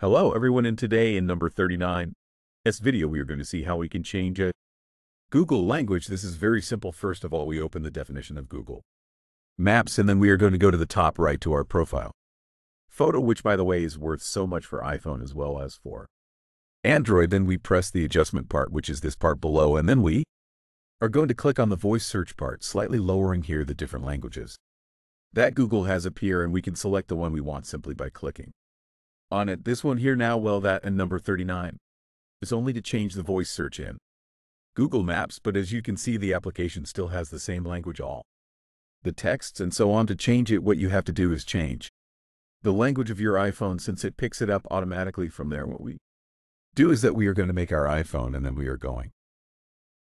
Hello everyone and today in number 39, this video we are going to see how we can change a Google language. This is very simple. First of all, we open the definition of Google Maps and then we are going to go to the top right to our profile. Photo, which by the way is worth so much for iPhone as well as for Android. Then we press the adjustment part, which is this part below, and then we are going to click on the voice search part, slightly lowering here the different languages that Google has appear and we can select the one we want simply by clicking on it. This one here now, well, that and number 39 is only to change the voice search in Google Maps, but as you can see, the application still has the same language all. The texts and so on to change it, what you have to do is change the language of your iPhone since it picks it up automatically from there. What we do is that we are going to make our iPhone and then we are going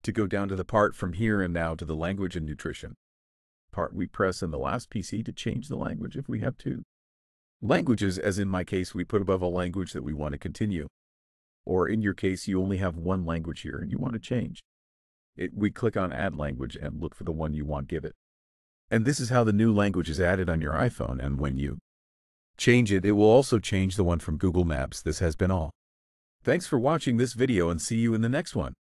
to go down to the part from here and now to the language and nutrition part we press in the last PC to change the language if we have to. Languages, as in my case, we put above a language that we want to continue. Or in your case, you only have one language here and you want to change. It, we click on Add Language and look for the one you want give it. And this is how the new language is added on your iPhone, and when you change it, it will also change the one from Google Maps. This has been all. Thanks for watching this video and see you in the next one.